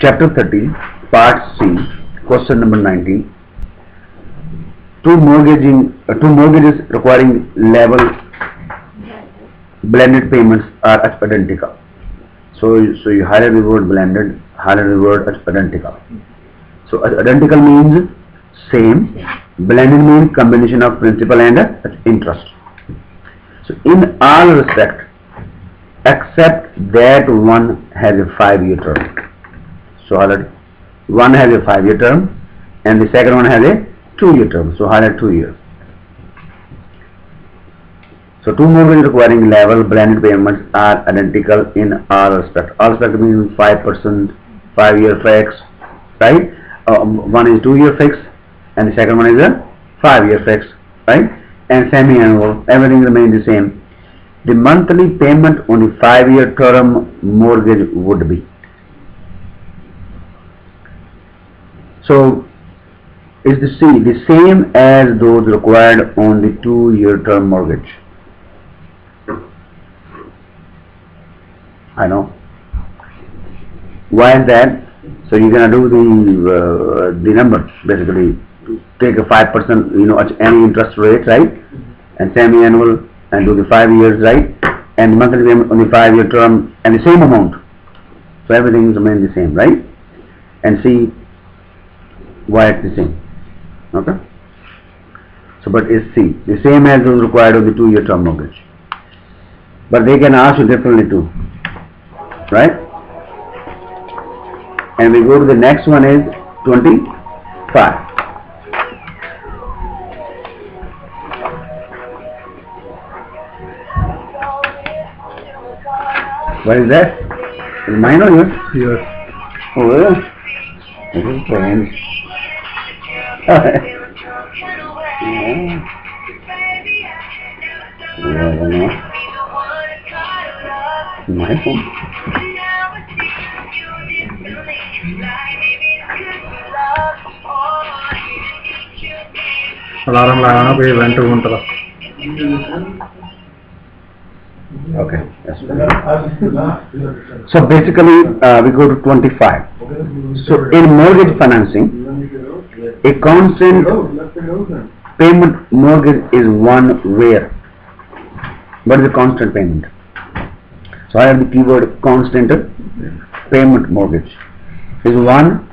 chapter 13, part C, question number 19. Two mortgaging, uh, two mortgages requiring level blended payments are identical. So, so you highlight the word blended, higher the word identical. So, identical means same, blended means combination of principal and interest. So, in all respect, except that one has a five-year term. So highlight one has a five-year term and the second one has a two-year term. So highlight two years. So two mortgages requiring level blended payments are identical in all respect. All respect means five percent, five-year fix, right? Um, one is two-year fix and the second one is a five-year fix, right? And semi-annual, everything remains the same. The monthly payment on the five-year term mortgage would be. So, is the C the same as those required on the two-year term mortgage? I know. Why is that? So you're gonna do the uh, the numbers basically. Take a five percent, you know, any interest rate, right? And semi-annual, and do the five years, right? And monthly payment on the five-year term, and the same amount. So everything remains the same, right? And see why it's the same. Okay? So, but is C, the same as those required on the two-year term mortgage. But they can ask you differently too. Right? And we go to the next one is 25. What is that? Is mine or yours? Yours. Oh, yeah. This is strange yeah. Yeah, why not? Nice one. Alarm లాగా పోయి వెంట ఉంటుందా Okay. Yes. So basically, uh, we go to 25. So in mortgage financing, a constant oh, payment mortgage is one where. What is a constant payment? So I have the keyword constant payment mortgage. Is one,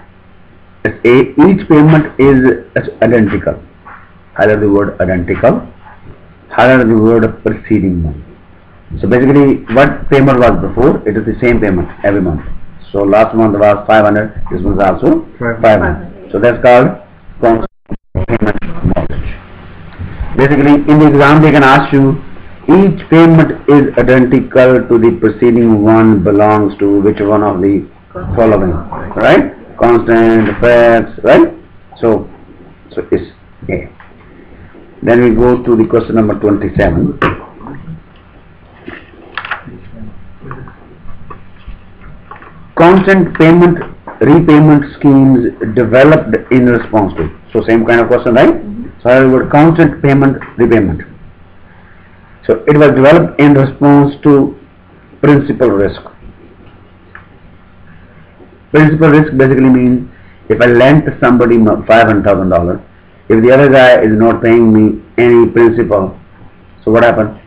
a, each payment is identical. Highlight the word identical. Highlight the word preceding one. So basically, what payment was before, it is the same payment every month. So last month was 500, this month is also Five. 500. So that's called payment mortgage. Basically, in the exam they can ask you, each payment is identical to the preceding one belongs to which one of the following, right? Constant, effects, right? So, so it's A. Then we go to the question number 27. constant payment repayment schemes developed in response to. So same kind of question, right? Mm-hmm. So I would constant payment repayment. So it was developed in response to principal risk. Principal risk basically means if I lent somebody five hundred thousand dollars, if the other guy is not paying me any principal, so what happens?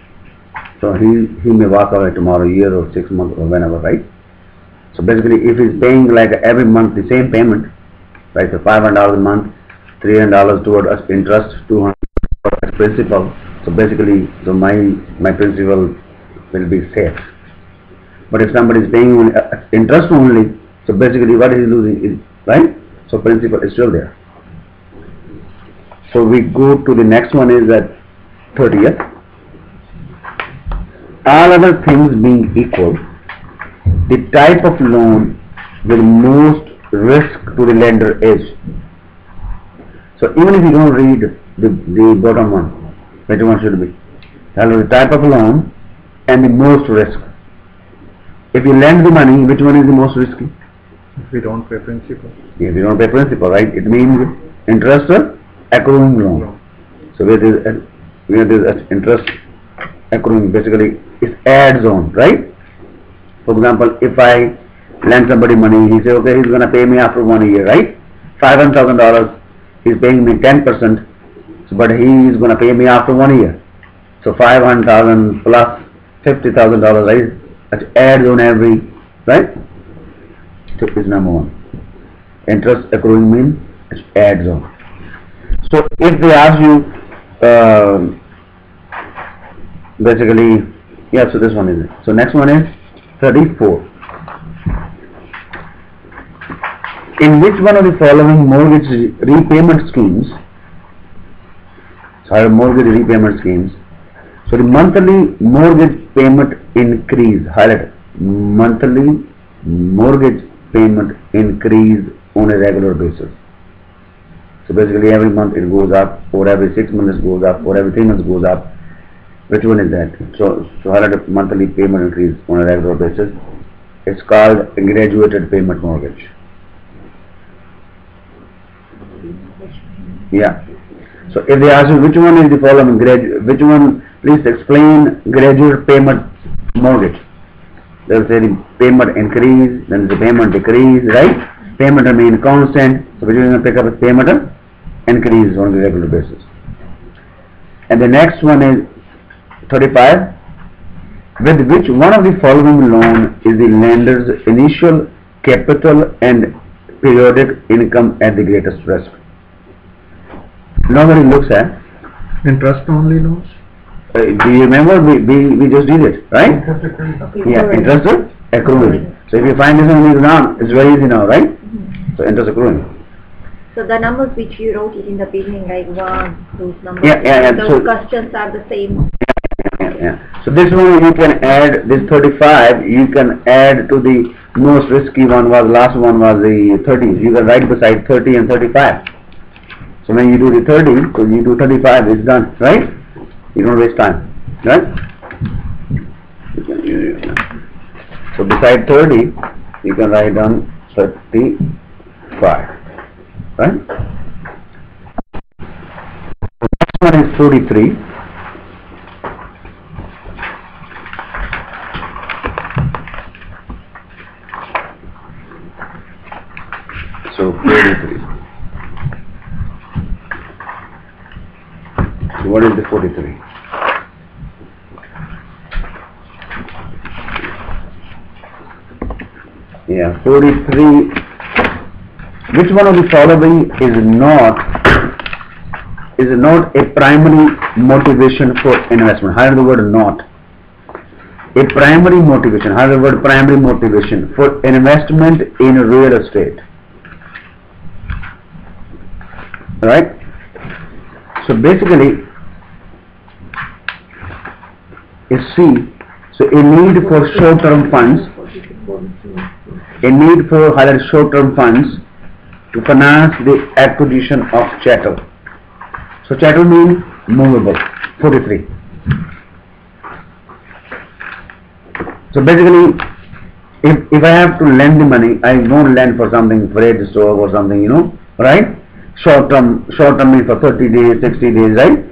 So he he may walk away tomorrow, year or six months or whenever, right? So basically, if he's paying like every month the same payment, five hundred dollars a month, three hundred dollars toward us interest, $200 as principal. So basically, so my my principal will be safe. But if somebody is paying only, uh, interest only, so basically what is he losing is right. So principal is still there. So we go to the next one is that thirtieth. All other things being equal, the type of loan with most risk to the lender is. So even if you don't read the, the bottom one, which one should be? Tell us the type of loan and the most risk. If you lend the money, which one is the most risky? if we don't pay principal. If you don't pay principal, right? It means interest accruing loan. So where there is, where there is interest accruing, basically it adds on, right? For example, if I lend somebody money, he say, okay, he's gonna pay me after one year, right? Five hundred thousand dollars, he's paying me ten percent, but he is gonna pay me after one year. So 500,000 plus $50,000, right? That adds on every, right? So is number one. Interest accruing means it adds on. So if they ask you, um basically, yeah, so this one is it. So next one is thirty-four. In which one of the following mortgage repayment schemes, sorry, mortgage repayment schemes, so the monthly mortgage payment increase, highlight, monthly mortgage payment increase on a regular basis. So basically every month it goes up, or every six months it goes up, or every three months it goes up. Which one is that? So, so highlight a monthly payment increase on a regular basis. It's called a graduated payment mortgage. Yeah. So if they ask you which one is the following gradu, which one, please explain graduate payment mortgage. They'll say the payment increase, then the payment decrease, right? Payment remain constant, so which one you pick up as payment increase on a regular basis. And the next one is thirty-five. With which one of the following loan is the lender's initial capital and periodic income at the greatest risk? Nobody looks at, Interest only loans? uh, do you remember, we, we, we just did it, right? Yeah, interest accruing. So if you find this on the exam, it's very easy now, right? So interest accruing. So the numbers which you wrote it in the beginning, like one, those numbers. Yeah, yeah, yeah, Those so- questions are the same yeah. So this one you can add this 35 you can add to the most risky one was last one was the thirty. you can write beside 30 and 35 so when you do the 30 so you do 35 it's done right? You don't waste time right? So beside 30 you can write down 35 right? Next one is 43 what is the forty-three? Yeah, forty-three. Which one of the following is not is not a primary motivation for investment? Highlight the word not. A primary motivation, highlight the word primary motivation for investment in real estate. Right? So basically, is C, so a need for short-term funds, a need for highlight short-term funds to finance the acquisition of chattel. So chattel means movable, 43. So basically, if, if I have to lend the money, I won't lend for something for a store or something, you know, right? Short term, short term means for 30 days, 60 days, right?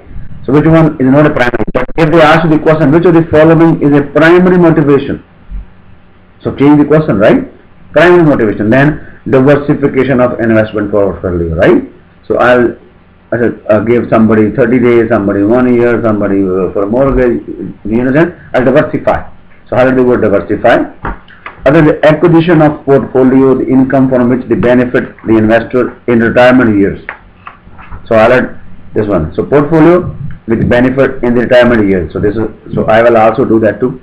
So which one is not a primary? But if they ask you the question, which of the following is a primary motivation? So change the question, right? Primary motivation, then diversification of investment portfolio, right? So I'll, I said, uh, give somebody 30 days, somebody one year, somebody uh, for a mortgage, you understand? I'll diversify. So how do we diversify? Other the acquisition of portfolio, the income from which they benefit the investor in retirement years. So I'll add this one. So portfolio with benefit in the retirement years. So this is, so I will also do that too.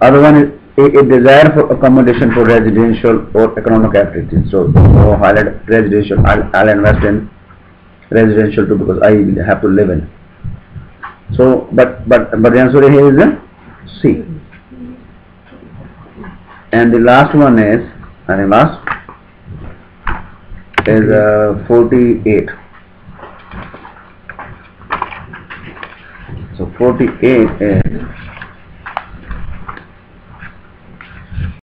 Other one is a, a desire for accommodation for residential or economic activities. So, so highlight residential, I'll, I'll invest in residential too because I have to live in. So, but, but, but the answer here is a C. And the last one is, I think last, is uh, 48. So 48 is